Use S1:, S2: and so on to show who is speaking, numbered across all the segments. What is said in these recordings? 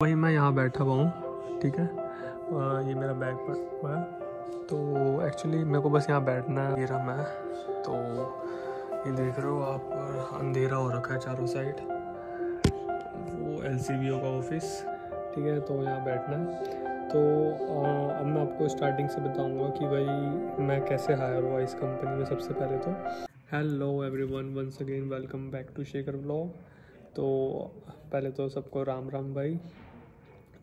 S1: वही मैं यहाँ बैठा हुआ हूँ ठीक है? अ, ये मेरा बैग पर हुआ है। तो एक्चुअली मेरे को बस यहाँ बैठना है मेरा मैं। तो ये देख रहे हो आप अंधेरा हो रखा है चारों साइड वो एल सी बी ओ का ऑफ़िस ठीक है? तो यहाँ बैठना है। तो अ, अब मैं आपको स्टार्टिंग से बताऊँगा कि भाई मैं कैसे हायर हुआ इस कंपनी में सबसे पहले तो। Hello everyone once again welcome back to Shekhar blog तो पहले तो सबको राम राम भाई।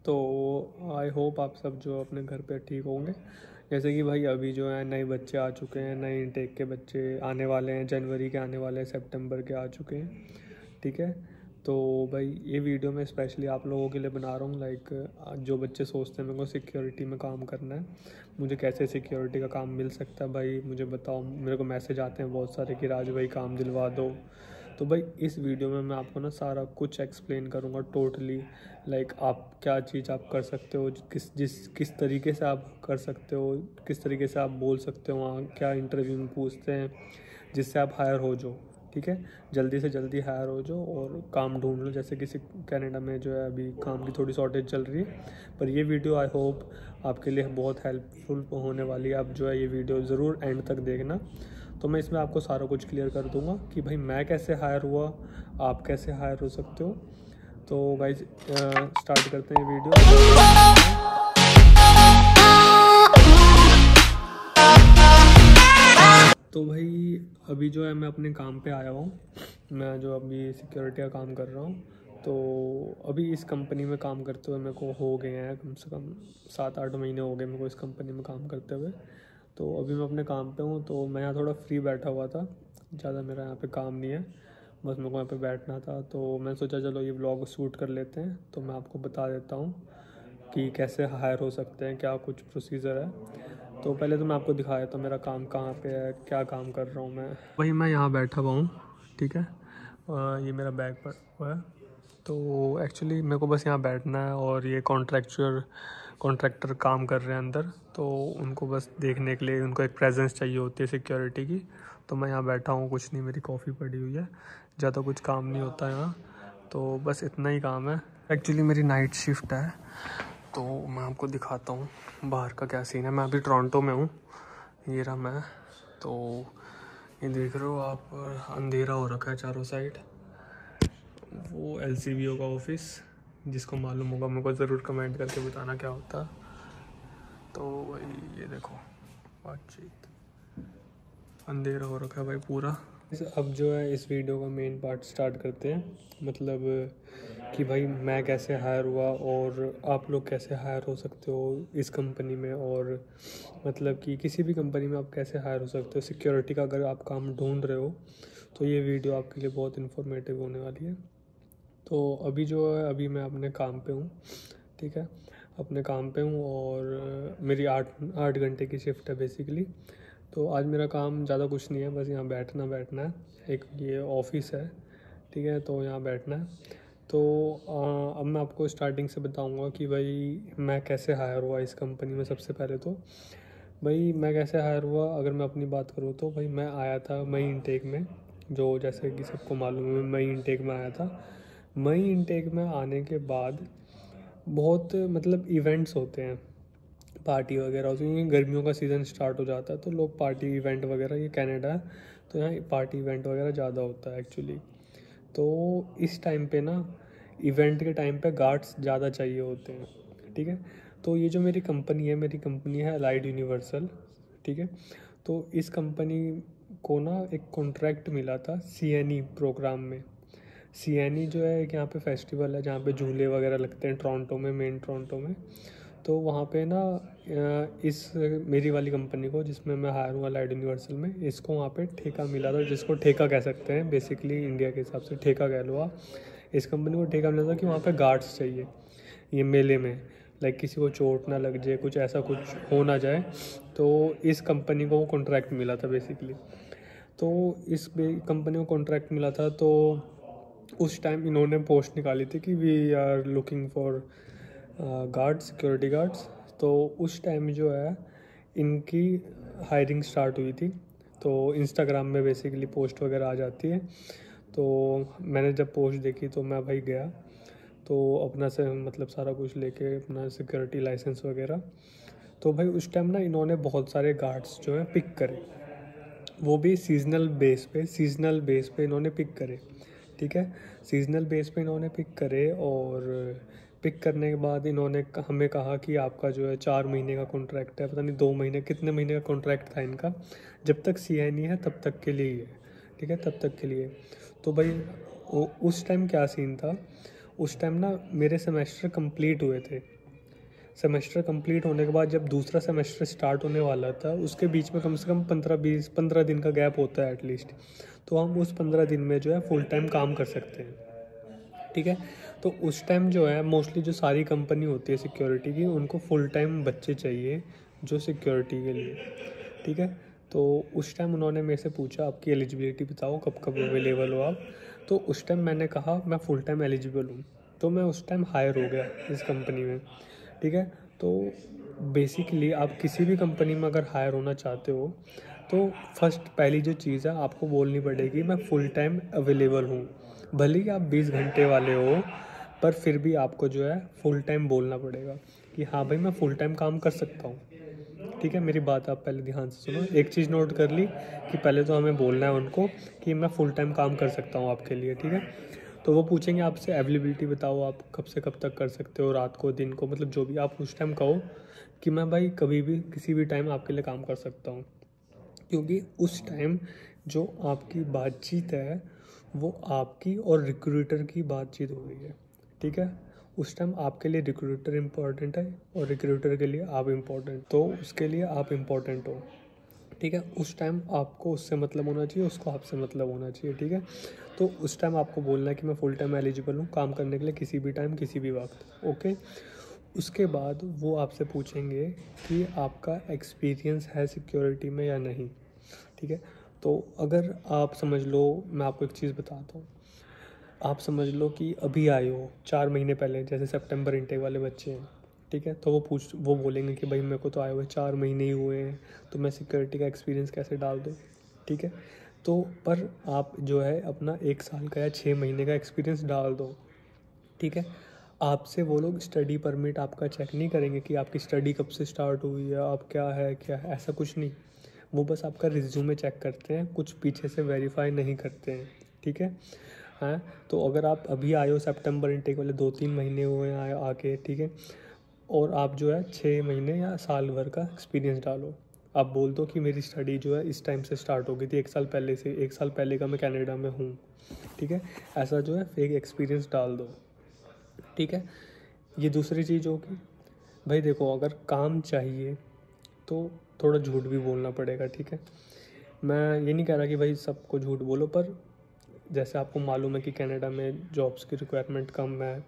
S1: तो आई होप आप सब जो अपने घर पे ठीक होंगे। जैसे कि भाई अभी जो है नए बच्चे आ चुके हैं, नए इनटेक के बच्चे आने वाले हैं, जनवरी के आने वाले हैं, सितंबर के आ चुके हैं, ठीक है? तो भाई ये वीडियो मैं स्पेशली आप लोगों के लिए बना रहा हूँ लाइक जो बच्चे सोचते हैं मेरे को सिक्योरिटी में काम करना है। मुझे कैसे सिक्योरिटी का काम मिल सकता है भाई, मुझे बताओ, मेरे को मैसेज आते हैं बहुत सारे कि, राज भाई, काम दिलवा दो। तो भाई, इस वीडियो में मैं आपको ना सारा कुछ एक्सप्लेन करूँगा टोटली लाइक आप क्या चीज़ आप कर सकते हो, किस, जिस, किस तरीके से आप कर सकते हो, किस तरीके से आप बोल सकते हो, वहाँ क्या इंटरव्यू में पूछते हैं, जिससे आप हायर हो जाओ, ठीक है? जल्दी से जल्दी हायर हो जाओ और काम ढूंढ लो। जैसे किसी कनाडा में जो है अभी काम की थोड़ी शॉर्टेज चल रही है, पर ये वीडियो आई होप आपके लिए बहुत हेल्पफुल होने वाली है। आप जो है ये वीडियो ज़रूर एंड तक देखना। तो मैं इसमें आपको सारा कुछ क्लियर कर दूँगा कि भाई मैं कैसे हायर हुआ, आप कैसे हायर हो सकते हो। तो भाई स्टार्ट करते हैं वीडियो तो भाई, अभी जो है मैं अपने काम पे आया हूँ। मैं जो अभी सिक्योरिटी का काम कर रहा हूँ। तो अभी इस कंपनी में काम करते हुए मेरे को हो गए हैं कम से कम सात आठ महीने हो गए मेरे को इस कंपनी में काम करते हुए। तो अभी मैं अपने काम पे हूँ तो मैं यहाँ थोड़ा फ्री बैठा हुआ था। ज़्यादा मेरा यहाँ पे काम नहीं है, बस मेरे को यहाँ पे बैठना था। तो मैं सोचा चलो ये ब्लॉग शूट कर लेते हैं तो मैं आपको बता देता हूँ कि कैसे हायर हो सकते हैं, क्या कुछ प्रोसीजर है। तो पहले तो मैं आपको दिखा देता हूँ मेरा काम कहाँ पर है, क्या काम कर रहा हूँ मैं। वही मैं यहाँ बैठा हुआ हूँ, ठीक है? ये मेरा बैग पर हुआ है। तो एक्चुअली मेरे को बस यहाँ बैठना है और ये कॉन्ट्रैक्चुअल कॉन्ट्रैक्टर काम कर रहे हैं अंदर तो उनको बस देखने के लिए, उनको एक प्रेजेंस चाहिए होती है सिक्योरिटी की। तो मैं यहाँ बैठा हूँ, कुछ नहीं, मेरी कॉफ़ी पड़ी हुई है। ज़्यादा कुछ काम नहीं होता यहाँ। तो बस इतना ही काम है। एक्चुअली मेरी नाइट शिफ्ट है तो मैं आपको दिखाता हूँ बाहर का क्या सीन है। मैं अभी टोरंटो में हूँ, ये रहा मैं। तो ये देख रहे हो आप, अंधेरा हो रखा है चारों साइड वो एलसीबीओ का ऑफ़िस जिसको मालूम होगा, मेरे को ज़रूर कमेंट करके बताना क्या होता। तो वही ये देखो, बातचीत। अंधेरा हो रखा है भाई पूरा। अब जो है, इस वीडियो का मेन पार्ट स्टार्ट करते हैं। मतलब कि भाई मैं कैसे हायर हुआ और आप लोग कैसे हायर हो सकते हो इस कंपनी में? और मतलब कि किसी भी कंपनी में आप कैसे हायर हो सकते हो? सिक्योरिटी का अगर आप काम ढूंढ रहे हो तो ये वीडियो आपके लिए बहुत इन्फॉर्मेटिव होने वाली है। तो अभी जो है अभी मैं अपने काम पे हूँ ठीक है? अपने काम पे हूँ और मेरी आठ आठ घंटे की शिफ्ट है बेसिकली तो आज मेरा काम ज़्यादा कुछ नहीं है बस यहाँ बैठना बैठना है। एक ये ऑफ़िस है ठीक है? तो यहाँ बैठना है। तो आ, अब मैं आपको स्टार्टिंग से बताऊँगा कि भाई मैं कैसे हायर हुआ इस कंपनी में सबसे पहले तो। भाई मैं कैसे हायर हुआ? अगर मैं अपनी बात करूँ तो भाई मैं आया था मई इनटेक में जो जैसे कि सबको मालूम है मई इनटेक में आया था। मई इनटेक में आने के बाद बहुत मतलब इवेंट्स होते हैं पार्टी वगैरह होती है गर्मियों का सीज़न स्टार्ट हो जाता है तो लोग पार्टी इवेंट वगैरह, ये कनाडा तो यहाँ पार्टी इवेंट वगैरह ज़्यादा होता है एक्चुअली तो इस टाइम पे ना इवेंट के टाइम पे गार्ड्स ज़्यादा चाहिए होते हैं, ठीक है? तो ये जो मेरी कंपनी है, मेरी कंपनी है अलाइड यूनिवर्सल ठीक है? तो इस कंपनी को ना एक कॉन्ट्रैक्ट मिला था सीएनई प्रोग्राम में। सी जो है एक यहाँ पे फेस्टिवल है, जहाँ पे झूले वगैरह लगते हैं टोरंटो में मेन टोरंटो में। तो वहाँ पे ना इस मेरी वाली कंपनी को, जिसमें मैं हायर हुआ लाइट यूनिवर्सल में, इसको वहाँ पे ठेका मिला था, जिसको ठेका कह सकते हैं बेसिकली इंडिया के हिसाब से ठेका कह लो आप। इस कंपनी को ठेका मिला था कि वहाँ पे गार्ड्स चाहिए, ये मेले में। लाइक किसी को चोट ना लग जाए, कुछ ऐसा कुछ हो ना जाए तो इस कंपनी को कॉन्ट्रैक्ट मिला था बेसिकली तो इस कंपनी को कॉन्ट्रैक्ट मिला था तो उस टाइम इन्होंने पोस्ट निकाली थी कि we are looking for guard security guards तो उस टाइम जो है, इनकी हायरिंग स्टार्ट हुई थी। तो इंस्टाग्राम में बेसिकली पोस्ट वगैरह आ जाती है। तो मैंने जब पोस्ट देखी तो मैं भाई गया। तो अपना से मतलब सारा कुछ लेके अपना सिक्योरिटी लाइसेंस वगैरह। तो भाई उस टाइम ना इन्होंने बहुत सारे गार्ड्स जो है पिक करे। वो भी सीजनल बेस पे सीजनल बेस पे इन्होंने पिक करे। ठीक है? सीजनल बेस पे इन्होंने पिक करे और पिक करने के बाद इन्होंने हमें कहा कि आपका जो है चार महीने का कॉन्ट्रैक्ट है, पता नहीं दो महीने, कितने महीने का कॉन्ट्रैक्ट था इनका? जब तक सी नहीं है, तब तक के लिए है, ठीक है? तब तक के लिए। तो भाई उस टाइम क्या सीन था? उस टाइम ना मेरे सेमेस्टर कंप्लीट हुए थे। सेमेस्टर कंप्लीट होने के बाद जब दूसरा सेमेस्टर स्टार्ट होने वाला था, उसके बीच में कम से कम पंद्रह बीस, पंद्रह दिन का गैप होता है एटलीस्ट तो हम उस पंद्रह दिन में जो है फुल टाइम काम कर सकते हैं। ठीक है? तो उस टाइम जो है मोस्टली जो सारी कंपनी होती है सिक्योरिटी की, उनको फुल टाइम बच्चे चाहिए जो सिक्योरिटी के लिए। ठीक है? तो उस टाइम उन्होंने मेरे से पूछा, आपकी एलिजिबिलिटी बताओ, कब कब अवेलेबल हो आप? तो उस टाइम मैंने कहा, मैं फुल टाइम एलिजिबल हूँ। तो मैं उस टाइम हायर हो गया इस कंपनी में। ठीक है? तो बेसिकली आप किसी भी कंपनी में अगर हायर होना चाहते हो तो फ़र्स्ट पहली जो चीज़ है, आपको बोलनी पड़ेगी, मैं फुल टाइम अवेलेबल हूँ। भले ही आप बीस घंटे वाले हो, पर फिर भी आपको जो है फुल टाइम बोलना पड़ेगा कि हाँ भाई, मैं फुल टाइम काम कर सकता हूँ। ठीक है? मेरी बात आप पहले ध्यान से सुनो। एक चीज़ नोट कर ली कि पहले तो हमें बोलना है उनको कि, मैं फुल टाइम काम कर सकता हूँ आपके लिए। ठीक है? तो वो पूछेंगे आपसे अवेलेबिलिटी बताओ आप कब से कब तक कर सकते हो, रात को, दिन को? मतलब जो भी आप उस टाइम कहो कि मैं भाई कभी भी किसी भी टाइम आपके लिए काम कर सकता हूँ। क्योंकि उस टाइम जो आपकी बातचीत है, वो आपकी और रिक्रूटर की बातचीत हो रही है। ठीक है? उस टाइम आपके लिए रिक्रूटर इम्पोर्टेंट है और रिक्रूटर के लिए आप इम्पोर्टेंट तो उसके लिए आप इम्पोर्टेंट हो। ठीक है? उस टाइम आपको उससे मतलब होना चाहिए, उसको आपसे मतलब होना चाहिए, ठीक है? तो उस टाइम आपको बोलना है कि मैं फुल टाइम एलिजिबल हूँ, काम करने के लिए किसी भी टाइम किसी भी वक्त ओके उसके बाद वो आपसे पूछेंगे कि आपका एक्सपीरियंस है सिक्योरिटी में या नहीं, ठीक है? तो अगर आप समझ लो, मैं आपको एक चीज़ बताता हूँ। आप समझ लो कि अभी आए हो, चार महीने पहले, जैसे सितंबर इंटेक वाले बच्चे हैं। ठीक है? तो वो पूछ, वो बोलेंगे कि भाई मेरे को तो आए हुए चार महीने ही हुए हैं तो मैं सिक्योरिटी का एक्सपीरियंस कैसे डाल दूँ? ठीक है? तो पर आप जो है अपना एक साल का या छः महीने का एक्सपीरियंस डाल दो। ठीक है? आपसे वो लोग स्टडी परमिट आपका चेक नहीं करेंगे कि आपकी स्टडी कब से स्टार्ट हुई है आप क्या है क्या है, ऐसा कुछ नहीं। वो बस आपका रिज्यूमे चेक करते हैं, कुछ पीछे से वेरीफाई नहीं करते हैं। ठीक है? हैं? तो अगर आप अभी आए हो सेप्टेम्बर इंटेक वाले दो तीन महीने हुए आए, आके, ठीक है? और आप जो है छः महीने या साल भर का एक्सपीरियंस डालो। आप बोल दो कि मेरी स्टडी जो है इस टाइम से स्टार्ट हो गई थी, एक साल पहले से, एक साल पहले का मैं कनाडा में हूँ। ठीक है? ऐसा जो है फेक एक्सपीरियंस डाल दो। ठीक है? ये दूसरी चीज़ होगी। भाई देखो, अगर काम चाहिए तो थोड़ा झूठ भी बोलना पड़ेगा, ठीक है? मैं ये नहीं कह रहा कि भाई सबको झूठ बोलो, पर जैसे आपको मालूम है कि कनाडा में जॉब्स की रिक्वायरमेंट कम है,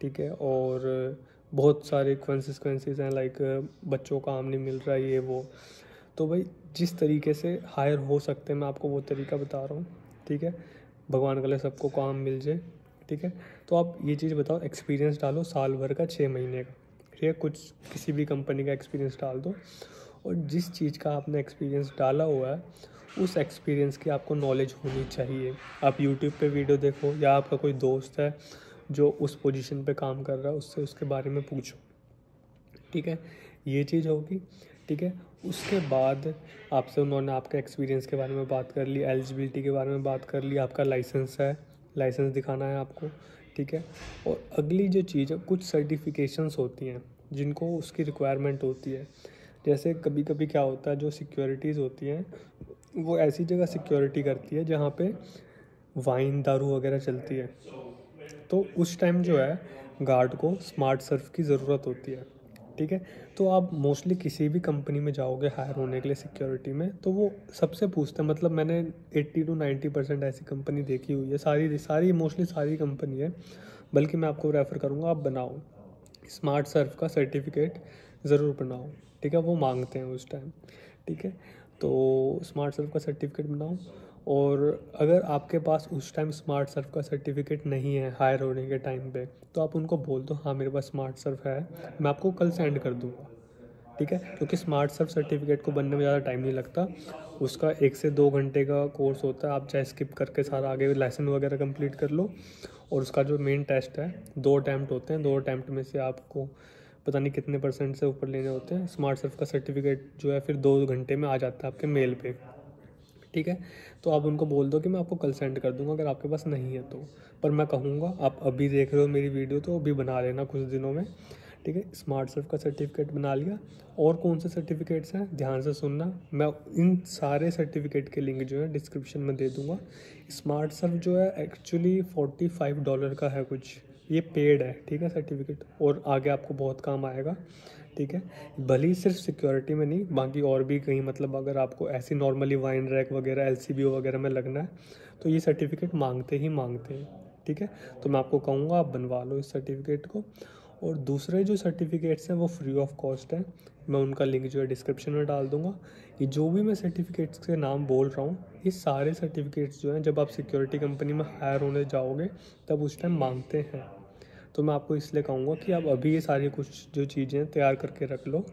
S1: ठीक है? और बहुत सारे कॉन्सिक्वेंसेज हैं लाइक बच्चों का काम नहीं मिल रहा ये, वो। तो भाई, जिस तरीके से हायर हो सकते हैं, मैं आपको वो तरीका बता रहा हूँ, ठीक है? भगवान कले सबको काम मिल जाए, ठीक है? तो आप ये चीज़ बताओ एक्सपीरियंस डालो साल भर का छः महीने का, ठीक है? कुछ किसी भी कंपनी का एक्सपीरियंस डाल दो, और जिस चीज़ का आपने एक्सपीरियंस डाला हुआ है, उस एक्सपीरियंस की आपको नॉलेज होनी चाहिए। आप यूट्यूब पे वीडियो देखो, या आपका कोई दोस्त है जो उस पोजीशन पे काम कर रहा है, उससे उसके बारे में पूछो। ठीक है? ये चीज़ होगी। ठीक है? उसके बाद आपसे उन्होंने आपके एक्सपीरियंस के बारे में बात कर ली एलिजिबिलिटी के बारे में बात कर ली, आपका लाइसेंस है लाइसेंस दिखाना है आपको। ठीक है? और अगली जो चीज़ है, कुछ सर्टिफिकेशंस होती हैं, जिनको उसकी रिक्वायरमेंट होती है। जैसे कभी कभी क्या होता है, जो सिक्योरिटीज़ होती हैं, वो ऐसी जगह सिक्योरिटी करती है, जहाँ पे वाइन दारू वगैरह चलती है। तो उस टाइम जो है गार्ड को स्मार्ट सर्फ की ज़रूरत होती है, ठीक है? तो आप मोस्टली किसी भी कंपनी में जाओगे हायर होने के लिए सिक्योरिटी में तो वो सबसे पूछते हैं मतलब मैंने 80 टू 90 परसेंट ऐसी कंपनी देखी हुई है, सारी सारी मोस्टली सारी कंपनी है, बल्कि मैं आपको रेफ़र करूँगा, आप बनाओ। स्मार्ट सर्फ का सर्टिफिकेट ज़रूर बनाओ, ठीक है? वो मांगते हैं उस टाइम ठीक है? तो स्मार्ट सर्फ का सर्टिफिकेट बनाओ और अगर आपके पास उस टाइम स्मार्ट सर्फ का सर्टिफिकेट नहीं है हायर होने के टाइम पे तो आप उनको बोल दो हाँ मेरे पास स्मार्ट सर्फ है, मैं आपको कल सेंड कर दूँगा। ठीक है? क्योंकि स्मार्ट सर्फ सर्टिफिकेट को बनने में ज़्यादा टाइम नहीं लगता। उसका एक से दो घंटे का कोर्स होता है, आप चाहे स्किप करके सारा आगे लाइसेंस वगैरह कंप्लीट कर लो। और उसका जो मेन टेस्ट है, दो अटैम्प्ट होते हैं। दो अटैम्प्ट में से आपको पता नहीं कितने परसेंट से ऊपर लेने होते हैं। स्मार्ट सर्फ का सर्टिफिकेट जो है, फिर दो घंटे में आ जाता है आपके मेल पे। ठीक है? तो आप उनको बोल दो कि मैं आपको कल सेंड कर दूँगा, अगर आपके पास नहीं है तो। पर मैं कहूँगा, आप अभी देख रहे हो मेरी वीडियो तो अभी बना लेना कुछ दिनों में। ठीक है? स्मार्ट सर्फ का सर्टिफिकेट बना लिया। और कौन से सर्टिफिकेट्स हैं? ध्यान से सुनना। मैं इन सारे सर्टिफिकेट के लिंक जो है डिस्क्रिप्शन में दे दूँगा। स्मार्ट सर्फ जो है एक्चुअली फोर्टी फाइव डॉलर का है कुछ। ये पेड है, ठीक है सर्टिफिकेट और आगे आपको बहुत काम आएगा। ठीक है? भले ही सिर्फ़ सिक्योरिटी में नहीं, बाकी और भी कहीं मतलब अगर आपको ऐसी नॉर्मली वाइन रैक वगैरह एलसीबीओ वगैरह में लगना है तो ये सर्टिफिकेट मांगते ही मांगते हैं, ठीक है? तो मैं आपको कहूँगा, आप बनवा लो इस सर्टिफिकेट को। और दूसरे जो सर्टिफिकेट्स हैं, वो फ्री ऑफ़ कॉस्ट है। मैं उनका लिंक जो है डिस्क्रिप्शन में डाल दूँगा। ये जो भी मैं सर्टिफिकेट्स के नाम बोल रहा हूँ, ये सारे सर्टिफिकेट्स जो हैं, जब आप सिक्योरिटी कंपनी में हायर होने जाओगे, तब उस टाइम मांगते हैं। तो मैं आपको इसलिए कहूँगा कि आप अभी ये सारी कुछ जो चीज़ें तैयार करके रख लो,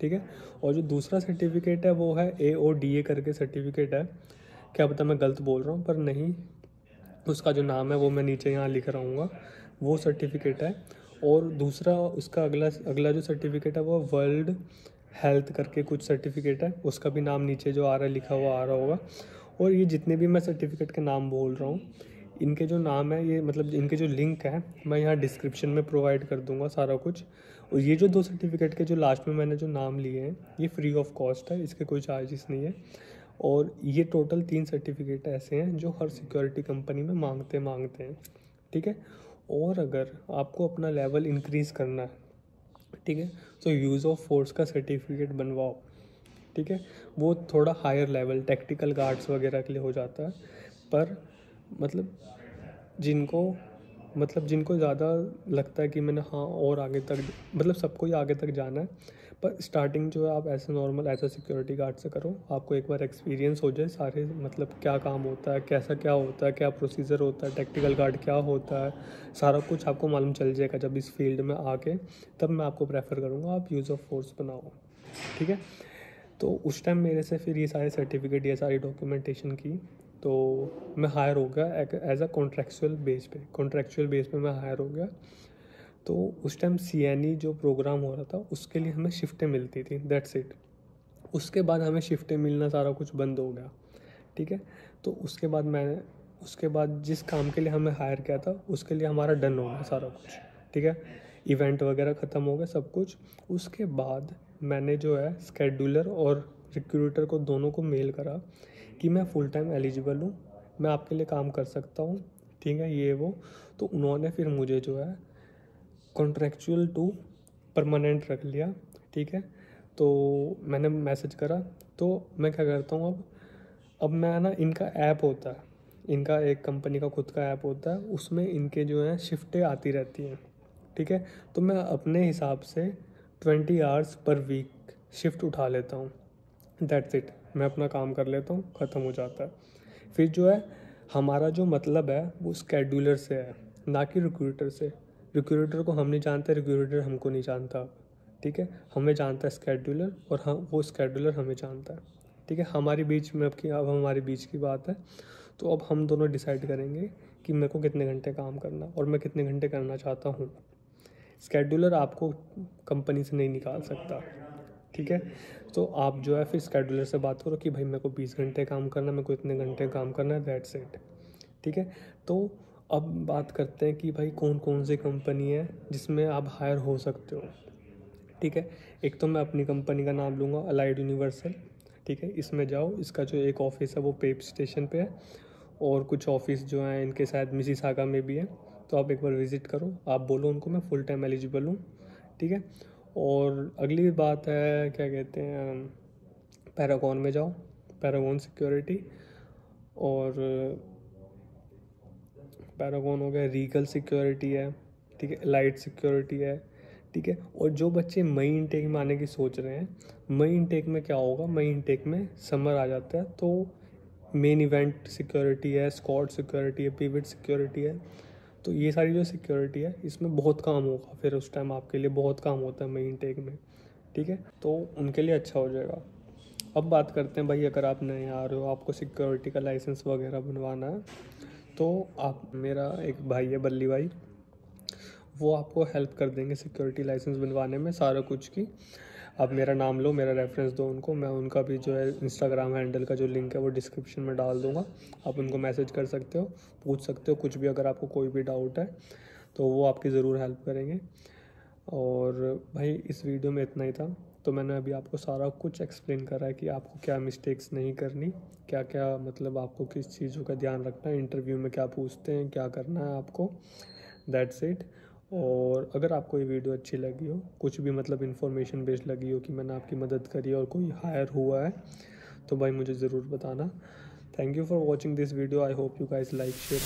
S1: ठीक है? और जो दूसरा सर्टिफिकेट है वो है ए ओ डी ए करके सर्टिफिकेट है। क्या पता मैं गलत बोल रहा हूँ, पर नहीं, उसका जो नाम है वो मैं नीचे यहाँ लिख रहा हूँ वो सर्टिफिकेट है। और दूसरा उसका अगला अगला जो सर्टिफिकेट है वो वर्ल्ड हेल्थ करके कुछ सर्टिफिकेट है। उसका भी नाम नीचे जो आ रहा है, लिखा हुआ आ रहा होगा। और ये जितने भी मैं सर्टिफिकेट के नाम बोल रहा हूँ इनके जो नाम है, ये मतलब इनके जो लिंक है, मैं यहाँ डिस्क्रिप्शन में प्रोवाइड कर दूँगा सारा कुछ। और ये जो दो सर्टिफिकेट के जो लास्ट में मैंने जो नाम लिए हैं, ये फ्री ऑफ़ कॉस्ट है, इसके कोई चार्जेस नहीं है। और ये टोटल तीन सर्टिफिकेट ऐसे हैं, जो हर सिक्योरिटी कंपनी में मांगते मांगते हैं, ठीक है? और अगर आपको अपना लेवल इंक्रीज़ करना है, ठीक है? तो यूज़ ऑफ़ फोर्स का सर्टिफिकेट बनवाओ, ठीक है? वो थोड़ा हायर लेवल टेक्टिकल गार्ड्स वगैरह के लिए हो जाता है, पर मतलब जिनको मतलब जिनको ज़्यादा लगता है कि मैंने हाँ और आगे तक मतलब सबको ही आगे तक जाना है। पर स्टार्टिंग जो है, आप ऐसे नॉर्मल ऐसा सिक्योरिटी गार्ड से करो। आपको एक बार एक्सपीरियंस हो जाए सारे मतलब क्या काम होता है, कैसा क्या होता है, क्या प्रोसीजर होता है टेक्टिकल गार्ड क्या होता है, सारा कुछ आपको मालूम चल जाएगा जब इस फ़ील्ड में आके। तब मैं आपको प्रेफर करूँगा, आप यूज़ ऑफ़ फोर्स बनाओ। ठीक है? तो उस टाइम मेरे से फिर ये सारे सर्टिफिकेट ये सारी डॉक्यूमेंटेशन की तो मैं हायर हो गया एज अ कॉन्ट्रेक्चुअल बेस पे। कॉन्ट्रेक्चुअल बेस पे मैं हायर हो गया। तो उस टाइम सी e जो प्रोग्राम हो रहा था, उसके लिए हमें शिफ्टें मिलती थी। दैट्स इट उसके बाद हमें शिफ्टें मिलना सारा कुछ बंद हो गया। ठीक है? तो उसके बाद मैंने, उसके बाद जिस काम के लिए हमें हायर किया था, उसके लिए हमारा डन हो गया सारा कुछ। ठीक है? इवेंट वगैरह ख़त्म हो गया सब कुछ। उसके बाद मैंने जो है स्केड्यूलर और रिक्रूटर को, दोनों को मेल करा कि मैं फुल टाइम एलिजिबल हूँ, मैं आपके लिए काम कर सकता हूँ, ठीक है, ये, वो। तो उन्होंने फिर मुझे जो है कॉन्ट्रेक्चुअल टू परमानेंट रख लिया, ठीक है। तो मैंने मैसेज करा तो मैं क्या करता हूँ अब अब मैं ना इनका ऐप होता है, इनका एक कंपनी का खुद का ऐप होता है, उसमें इनके जो है शिफ्टें आती रहती हैं, ठीक है। तो मैं अपने हिसाब से twenty hours per week shift उठा लेता हूँ। दैट्स इट मैं अपना काम कर लेता हूँ, ख़त्म हो जाता है। फिर जो है, हमारा जो मतलब है, वो स्केड्यूलर से है, ना कि रिक्रूटर से। रिक्रूटर को हम नहीं जानते रिक्रूटर हमको नहीं जानता। ठीक है? हमें जानता है स्केड्यूलर और हम, वो स्केड्यूलर हमें जानता है। ठीक है? हमारे बीच में अब की, अब हमारे बीच की बात है। तो अब हम दोनों डिसाइड करेंगे कि मेरे को कितने घंटे काम करना और मैं कितने घंटे करना चाहता हूँ। स्केड्यूलर आपको कंपनी से नहीं निकाल सकता। ठीक है? तो आप जो है फिर स्केड्यूलर से बात करो कि भाई मेरे को बीस घंटे काम करना है, मेरे को इतने घंटे काम करना है दैट्स इट ठीक है? तो अब बात करते हैं कि भाई कौन कौन सी कंपनी है जिसमें आप हायर हो सकते हो। ठीक है? एक तो मैं अपनी कंपनी का नाम लूँगा अलाइड यूनिवर्सल ठीक है? इसमें जाओ, इसका जो एक ऑफ़िस है वो पेप स्टेशन पे है और कुछ ऑफ़िस जो हैं इनके शायद मिसी सागा में भी है। तो आप एक बार विज़िट करो, आप बोलो उनको, मैं फुल टाइम एलिजिबल हूँ। ठीक है? और अगली बात है, क्या कहते हैं पैरागॉन में जाओ पैरागॉन सिक्योरिटी और पैरागॉन हो गया रीगल सिक्योरिटी है, ठीक है लाइट सिक्योरिटी है, ठीक है, और जो बच्चे मई इनटेक में आने की सोच रहे हैं मई इनटेक में क्या होगा मई इनटेक में समर आ जाता है तो मेन इवेंट सिक्योरिटी है स्कॉट सिक्योरिटी है पीविट सिक्योरिटी है तो ये सारी जो सिक्योरिटी है, इसमें बहुत काम होगा। फिर उस टाइम आपके लिए बहुत काम होता है मई इनटेक में, ठीक है? तो उनके लिए अच्छा हो जाएगा। अब बात करते हैं भाई, अगर आप नए आ रहे हो आपको सिक्योरिटी का लाइसेंस वगैरह बनवाना है तो आप, मेरा एक भाई है, बल्ली भाई, वो आपको हेल्प कर देंगे सिक्योरिटी लाइसेंस बनवाने में सारा कुछ की। आप मेरा नाम लो, मेरा रेफरेंस दो उनको, मैं उनका भी जो है इंस्टाग्राम हैंडल का जो लिंक है वो डिस्क्रिप्शन में डाल दूँगा। आप उनको मैसेज कर सकते हो, पूछ सकते हो, कुछ भी अगर आपको कोई भी डाउट है तो वो आपकी ज़रूर हेल्प करेंगे। और भाई, इस वीडियो में इतना ही था। तो मैंने अभी आपको सारा कुछ एक्सप्लेन करा है कि आपको क्या मिस्टेक्स नहीं करनी क्या क्या मतलब आपको किस चीज़ों का ध्यान रखना है इंटरव्यू में क्या पूछते हैं, क्या करना है आपको। दैट्स इट और अगर आपको ये वीडियो अच्छी लगी हो, कुछ भी मतलब इन्फॉर्मेशन बेस्ड लगी हो कि मैंने आपकी मदद करी और कोई हायर हुआ है तो भाई मुझे ज़रूर बताना। Thank you for watching this video I hope you guys like share